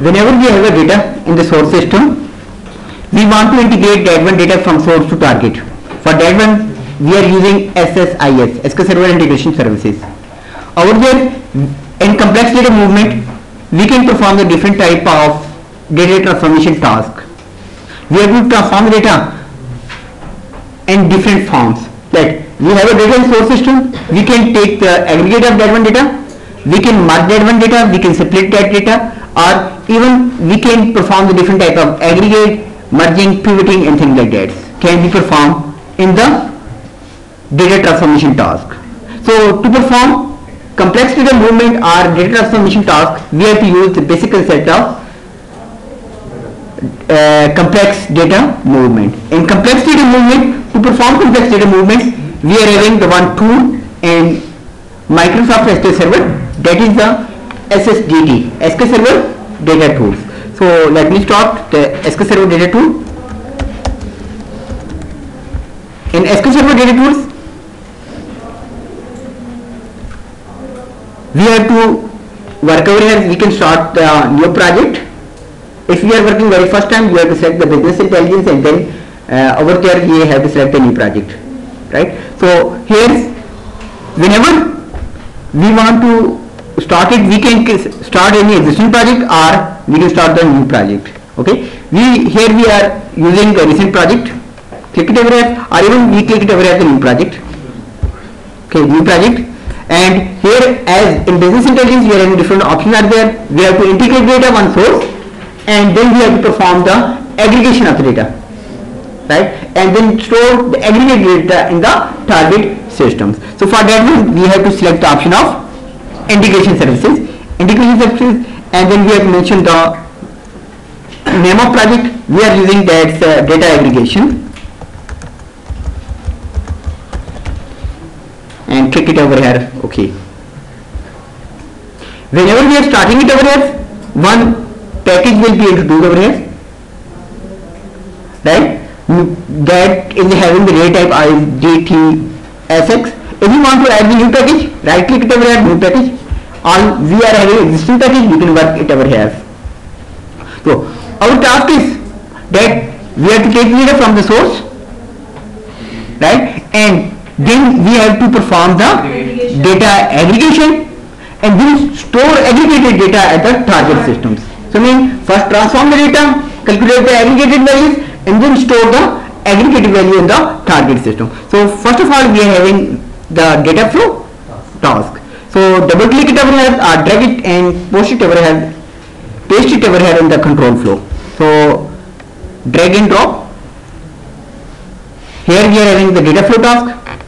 whenever we have a data in the source system we want to integrate that one data from source to target. For that one we are using SSIS SQL Server Integration Services. Over there in complex data movement we can perform the different type of data transformation task. We have to transform data in different forms. That we have a data in source system we can take the aggregate of that one data we can merge that one data we can split that data or even we can perform the different type of aggregate merging pivoting and things like that can be performed in the data transformation task so to perform complex data movement or data transformation task we have to use the basic concept of uh, complex data movement. In complex data movement, to perform complex data movement, we are having the one tool in Microsoft SQL Server that is the SSDT, SQL Server Data Tools. So let me start the SQL Server Data Tool. In SQL Server Data Tools, we have to work over here, we can start the new project if we are working very first time you have to select the business intelligence and then uh, over there you have to select a new project right so here whenever we want to start it we can start any existing project or we can start the new project okay? We here we are using the recent project. Click it over or even we click it over here the new project. Okay new project. And here as in business intelligence we are having different options are there. We have to integrate data one source and then we have to perform the aggregation of the data right? And then store the aggregate data in the target systems. So for that we have to select the option of integration services integration services and then we have mentioned the name of project. We are using that uh, data aggregation. And click it over here. Okay. Whenever we are starting it over here one package will be introduced over here. Right? That is having the data type IDTSX if you want to add the new package right click it over here new package. All we are having existing package you can work it over here. So our task is that we have to take data from the source right? And then we have to perform the data aggregation and then store aggregated data at the target systems. So mean first transform the data, calculate the aggregated values and then store the aggregated value in the target system. So first of all we are having the data flow task. So double click it over here or drag it and post it over here, paste it over here in the control flow. So drag and drop. Here we are having the data flow task.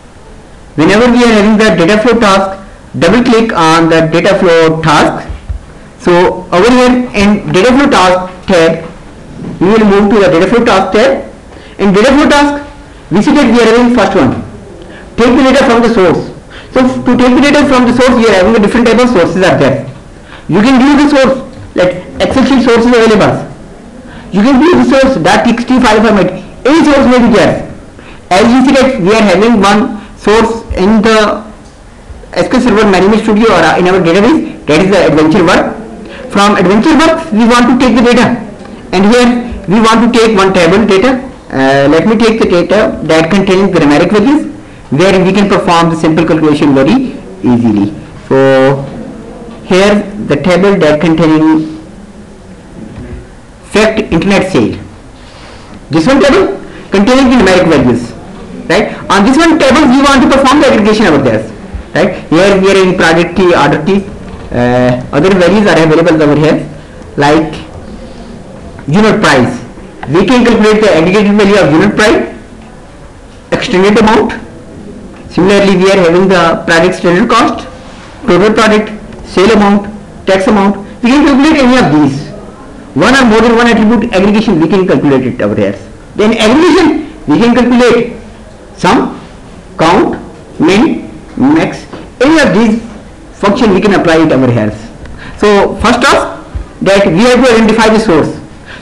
Whenever we are having the data flow task, double click on the data flow task so over here in data flow task tab, we will move to the data flow task tab. In data flow task, we see that we are having first one. Take the data from the source. So to take the data from the source, we are having a different type of sources are there. You can use the source, like Excel sheet sources available. You can use the source .txt file format. Any source may be there. As you see that we are having one source in the SQL Server Management Studio or in our database, that is the adventure work from adventure work we want to take the data and here we want to take one table data uh, let me take the data that contains the numeric values where we can perform the simple calculation very easily. So here the table that containing fact internet sale. This one table containing the numeric values right? On this one table we want to perform the aggregation over there right? Here we are in product key order key uh, other values are available over here like unit price. We can calculate the aggregated value of unit price extended amount similarly we are having the product standard cost total product sale amount tax amount we can calculate any of these one or more than one attribute aggregation we can calculate it over here then aggregation we can calculate sum count min max any of these function we can apply it over here. So first off that we have to identify the source.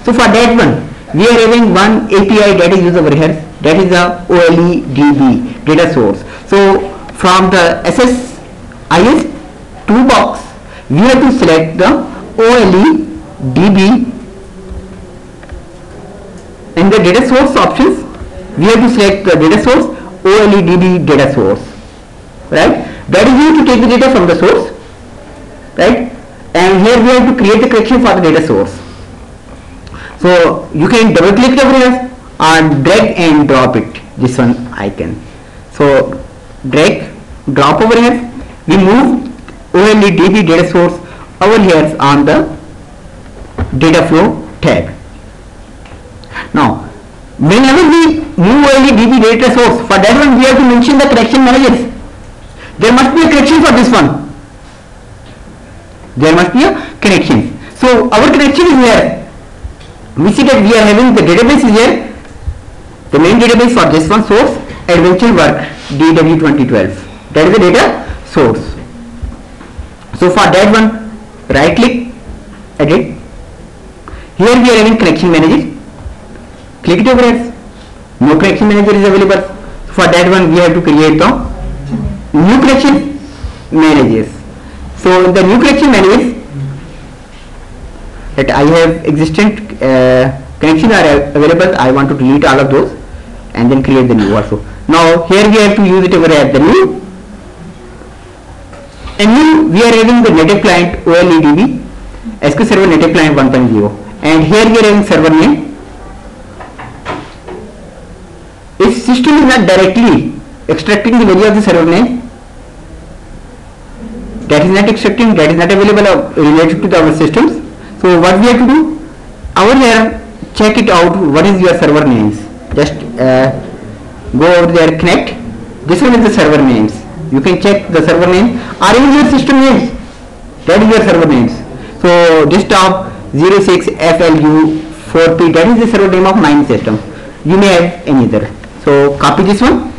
So for that one we are having one API that is used over here that is the OLEDB data source. So from the SSIS toolbox we have to select the OLE db in the data source options. We have to select the data source OLE DB data source right? That is used to take the data from the source right? And here we have to create the correction for the data source. So you can double click over here and drag and drop it. This one icon so drag drop over here. We move only OLEDB data source over here on the data flow tab. Now whenever we move only OLEDB data source for that one we have to mention the connection managers. There must be a connection for this one. There must be a connection so our connection is here. We see that we are having the database here. The main database for this one source adventure work DW 2012 that is the data source. So for that one right click edit. Here we are having connection manager. Click it over here. No connection manager is available. For that one we have to create the new connection managers. So the new connection managers that I have existent uh, connection are available. I want to delete all of those and then create the new also now here we have to use it over at the new and new we are having the native client OLEDB SQL Server native client 1.0 and here we are having server name. If system is not directly extracting the value of the server name that is not extracting that is not available related to the, our systems. So what we have to do? Over here check it out what is your server names? Just uh, go over there connect. This one is the server names. You can check the server name or even your system names? That is your server names. So desktop 06FLU4P that is the server name of mine system. You may have any other. So copy this one.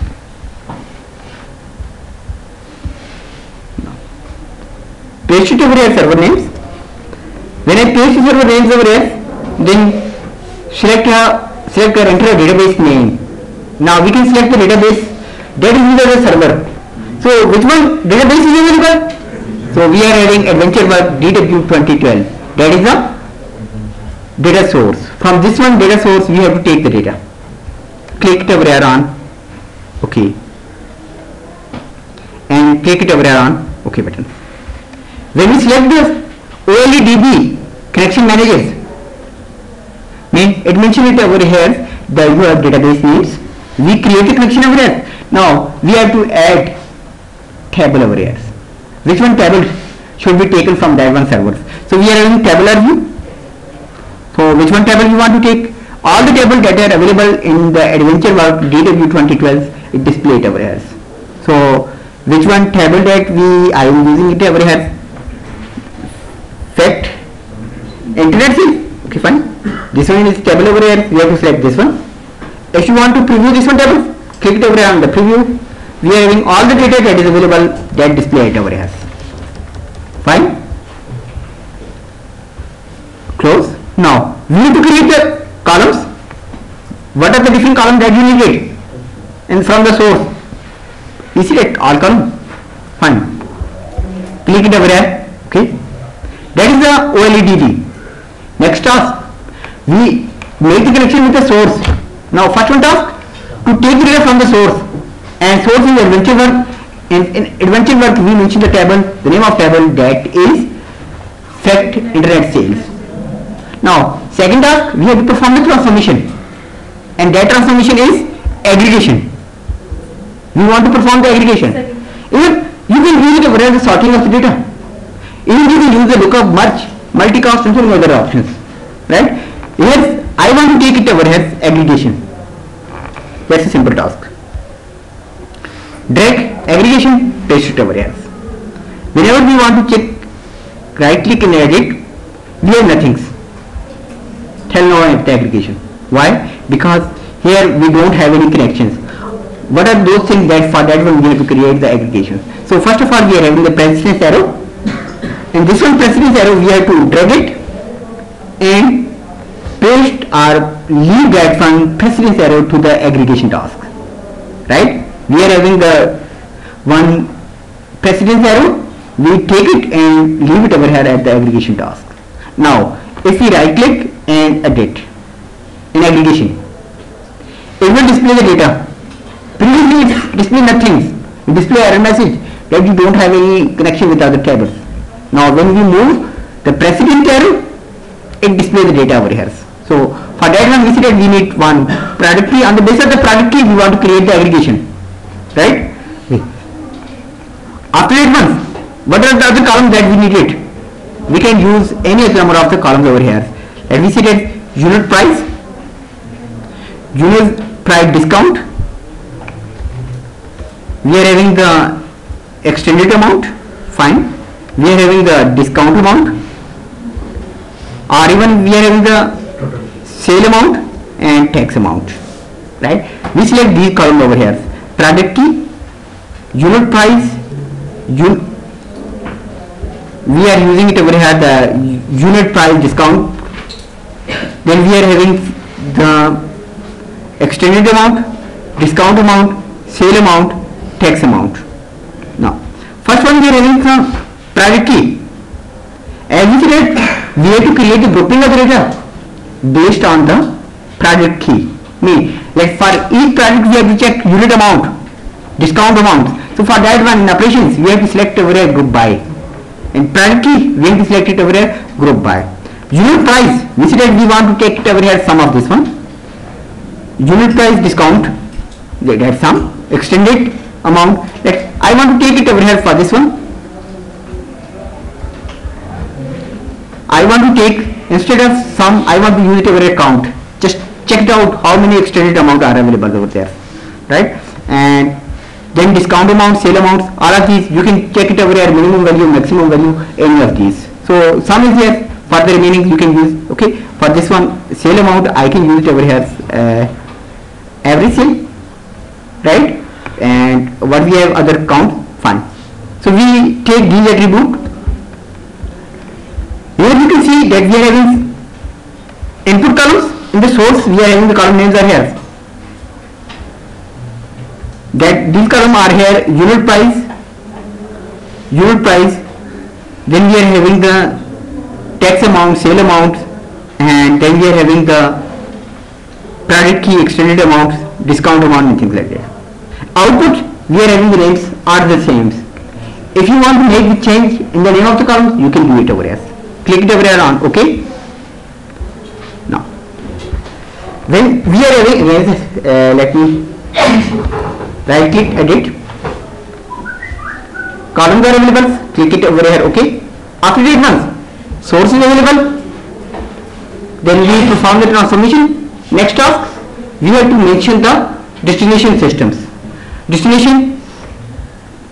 Paste it over here server names. When I paste the server names over here then select a select or enter a database name now we can select the database. That is the server. So which one database is available? So we are having adventure work dw 2012 that is the data source. From this one data source we have to take the data. Click it over here on. Okay. And click it over here on. Okay button. When we select the OLEDB connection managers mean it mention it over here that you have database needs we create a connection over here. Now we have to add table over here. Which one table should be taken from that one server? So we are having tabular view so which one table you want to take? All the table that are available in the adventure work DW 2012 it displayed over here. So which one table that we I am using it over here? Fact internet field okay fine. This one is table over here. We have to select this one if you want to preview this one table click it over here on the preview we are having all the data that is available that display it over here fine close now we need to create the columns what are the different columns that you need and from the source you that all column fine click it over here okay that is the OLEDB next task we make the connection with the source now first one task to take the data from the source and source is adventure work. In, in adventure work we mention the table. The name of table that is fact internet sales. Now second task we have to perform the transformation. And that transformation is aggregation. We want to perform the aggregation. Even you can use it over the sorting of the data. Even you can use the lookup merge multicast and some other options. Right? Here I want to take it over here aggregation. That's a simple task. Drag aggregation paste it here. Whenever we want to check right click and edit we have nothing. Tell no one the aggregation. Why? Because here we don't have any connections. What are those things that for that one we have to create the aggregation? So first of all we are having the precedence arrow. In this one precedence arrow we have to drag it and or leave that one precedence arrow to the aggregation task right? We are having the one precedence arrow we take it and leave it over here at the aggregation task. Now if we right click and edit in aggregation it will display the data. Previously it display nothing. It display error message that you don't have any connection with other tables now when we move the preceding table it displays the data over here. So for that one we see that we need one product key on the basis of the product key we want to create the aggregation right? Hmm. After that one what are the other columns that we need it? We can use any other number of the columns over here. Let me see that unit price unit price discount we are having the extended amount fine. We are having the discount amount or even we are having the sale amount and tax amount right? We select these column over here. Product key unit price un we are using it over here the unit price discount. Then we are having the extended amount discount amount sale amount tax amount. Now first one we are having the product key. As we said we have to create the grouping of data based on the product key mean like for each product we have to check unit amount discount amount so for that one in operations we have to select over here group by in product key we have to select it over here group by unit price we said we want to take it over here sum of this one unit price discount that sum extended amount that I want to take it over here for this one I want to take instead of sum I want to use it over a count. Just check it out how many extended amount are available over there right? And then discount amount sale amounts all of these you can check it over here minimum value maximum value any of these. So sum is there for the remaining you can use okay? For this one sale amount I can use it over here uh, every sale right? And what we have other count fine. So we take these attribute we are having input columns. In the source we are having the column names are here. That these columns are here unit price unit price. Then we are having the tax amount sale amount and then we are having the product key extended amount discount amount and things like that. Output we are having the names are the same. If you want to make the change in the name of the column you can do it over here click it over here on okay? Now when we are having uh, let me right click edit. Columns are available click it over here okay? After that once source is available. Then we perform the transformation. Next task we have to mention the destination systems. Destination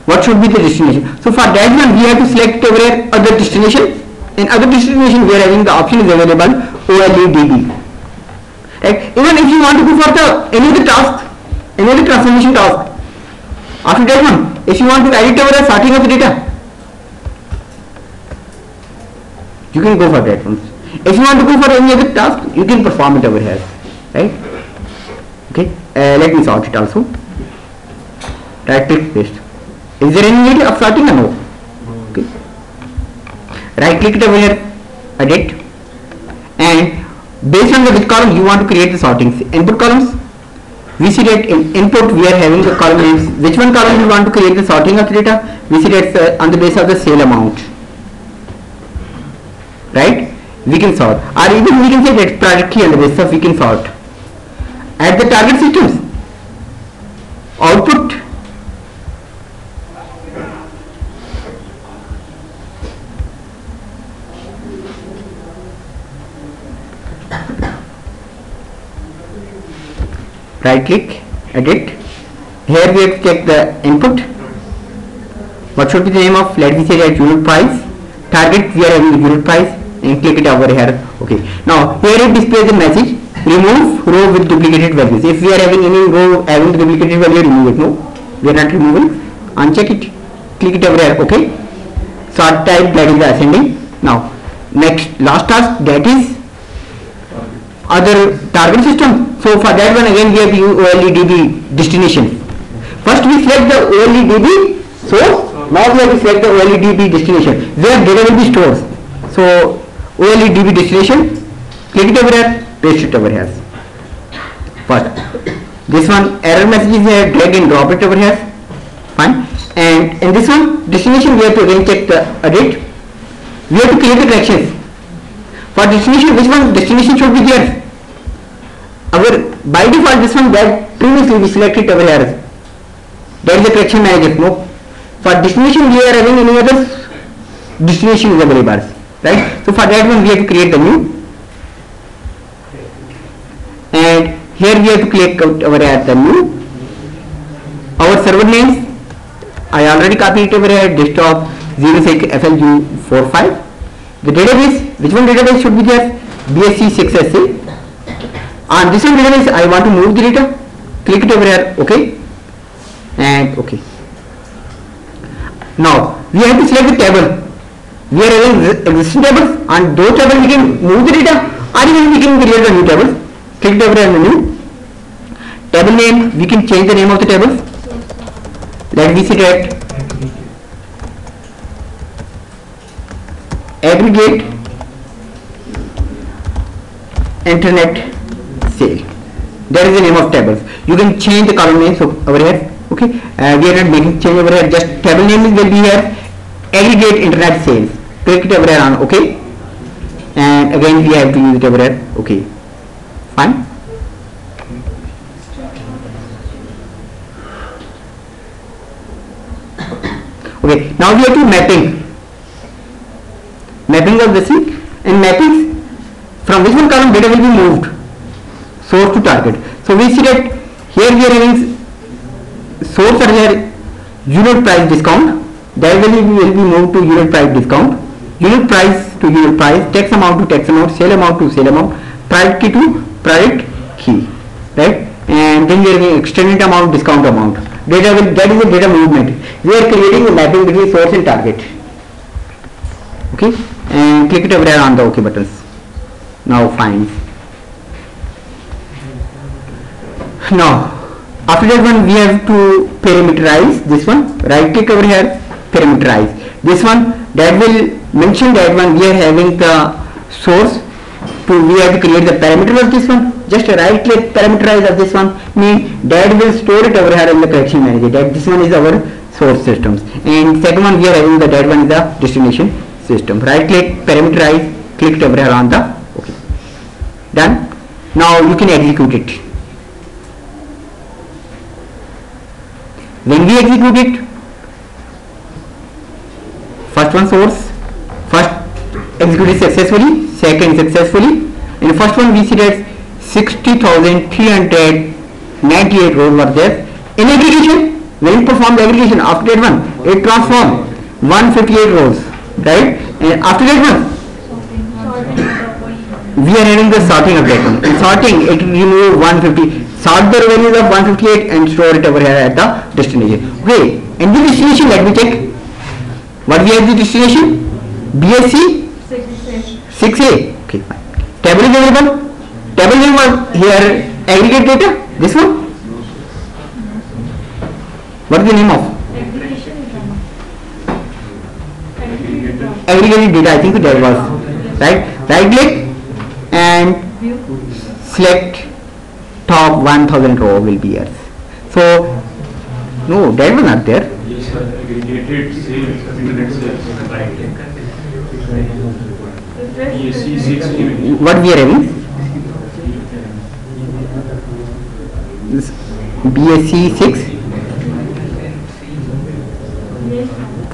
what should be the destination? So for that one we have to select over here other destination in other distribution we are having the option is available OLEDB right? Even if you want to go for the any of the task any of the transformation task after that one if you want to edit over the sorting of the data you can go for that one. If you want to go for any other task you can perform it over here. Right? Okay? Uh, let me sort it also. Right click paste. Is there any need of sorting or no right click it over here edit. And based on the which column you want to create the sortings. Input columns. We see that in input we are having the column names. Which one column we want to create the sorting of the data? We see that uh, on the basis of the sale amount. Right? We can sort. Or even we can say that key on the basis of we can sort. At the target systems. Output right click edit. Here we have check the input. What should be the name of let me say that unit price. Target we are having unit price and click it over here. Okay. Now here it displays the message remove row with duplicated values. If we are having any row having duplicated value remove it no? We are not removing. Uncheck it. Click it over here okay? Sort type that is the ascending. Now next last task that is other target system so for that one again we have OLEDB destination first we select the OLEDB source now we have to select the OLEDB destination where data will be stored so OLEDB destination, click it over here, paste it over here. First, this one error message is here, drag and drop it over here. Fine. And in this one, destination we have to again check the edit. We have to create the corrections. For destination, which one destination should be there? अगर by default this one that previously we selected our here that is a question I get no for destination we are having any other destination is our bar right so for that one we have to create a new and here we have to click out our here the new our server name I already copy it our here desktop 06FLU45 The database, which one database should be there? BSC 6SC. On this one database, I want to move the data. Click it over here, okay, and okay. Now we have to select the table. We are having existing tables, and those tables we can move the data, or even we can create a new table Click it over here, new table name. We can change the name of the table Let me see that aggregate internet sale that is the name of tables. You can change the column names over here okay? Uh, we are not making change over here just table name will be here. Aggregate internet sales. Click it over here on okay? And again we have to use it over here okay? Fine? Okay now we have to mapping. Mapping of this and mappings from which one column data will be moved source to target. So we see that here we are having source are here unit price discount. Will be, will be moved to unit price discount. Unit price to unit price tax amount to tax amount sale amount to sale amount private key to private key right? And then we are having extended amount discount amount. Data will that is a data movement. We are creating a mapping between source and target. Okay? And click it over here on the OK buttons. Now fine. Now after that one we have to parameterize this one. Right click over here, parameterize. This one that will mention that one we are having the source to we have to create the parameter of this one. Just right click parameterize of this one mean that will store it over here in the connection manager. That this one is our source systems and second one we are having the that one is the destination system right click parameterize clicked over here on the okay done now you can execute it when we execute it first one source first executed successfully second successfully in first one we see that 60,398 rows were there in aggregation when it performed aggregation after that one it transformed 158 rows right and after that one we are having the sorting of that one in sorting it remove 150 sort the values of 158 and store it over here at the destination. Okay and the destination? Let me check. What we have the destination? BSC 6A okay fine. Table is available. Table name here aggregate data. This one. What is the name of? Aggregated data. I think that was right? Right click and select top 1000 row will be here. So no that was not there Yes, sir. Aggregated sales, internet sales, right. Six what we are having this BSC 6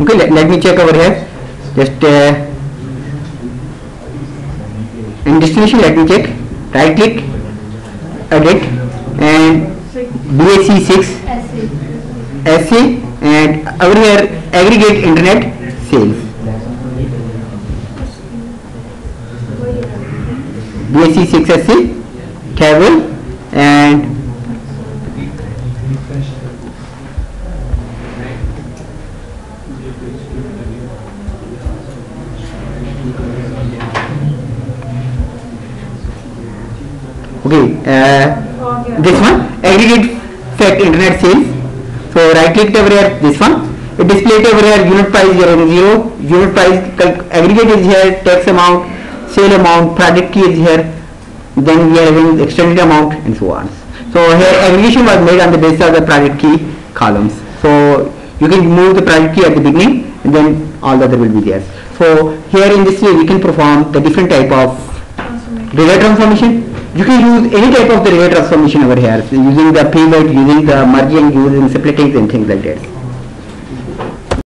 okay let, let me check over here just uh, in destination let me check right click edit and BSC 6 SC and aggregate internet sales BSC 6 SC table and okay uh, this one aggregate fact internet sales so right click over here this one it displayed over here unit price here zero unit price aggregate is here tax amount sale amount, product key is here, then we are having extended amount and so on. So here aggregation was made on the basis of the product key columns. So you can move the product key at the beginning and then all the other will be there. So here in this way we can perform the different type of data transformation. You can use any type of the data transformation over here, using the pivot, using the merging, using splitting and things like that.